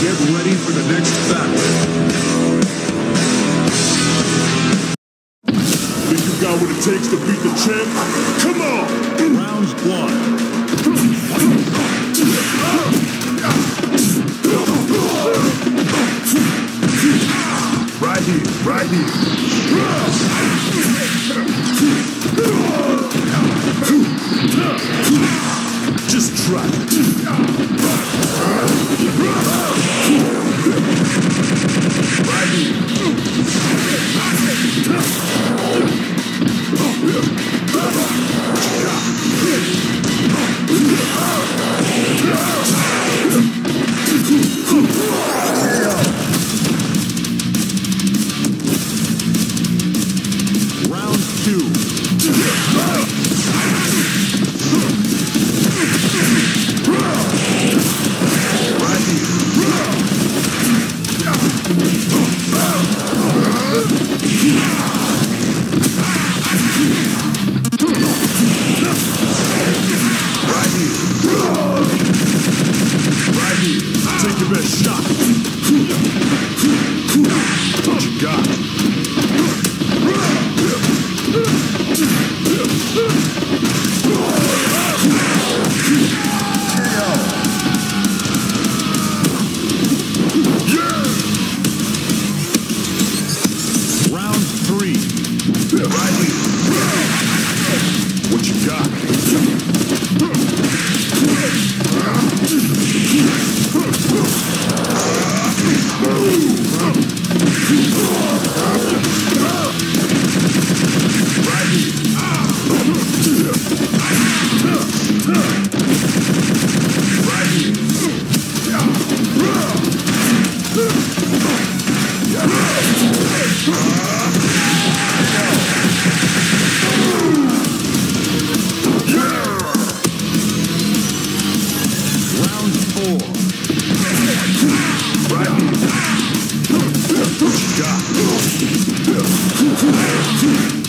Get ready for the next battle. Think you got what it takes to beat the champ? Come on! Round one. Right here, right here. Just try Shut up.